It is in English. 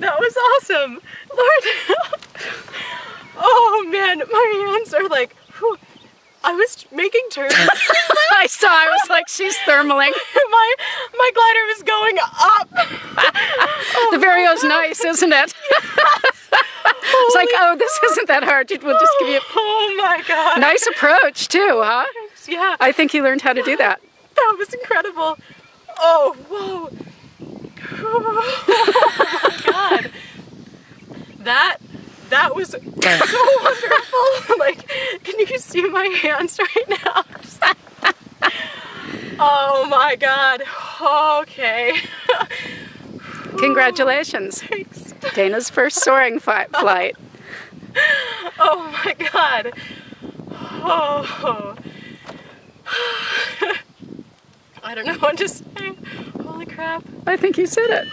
That was awesome. Lord. Help! Oh man, my hands are like, whew. I was making turns. I saw. I was like, she's thermaling. my my glider was going up. the Vario's nice, isn't it? it's like, oh, this isn't that hard. We'll just give you. Oh my god. Nice approach too, huh? Yeah. I think he learned how to do that. That was incredible. Oh, whoa. That that was so wonderful. like, can you see my hands right now? oh my god. Okay. Congratulations. Thanks. Dana's first soaring flight. Oh my god. Oh. I don't know what to say. Holy crap. I think you said it.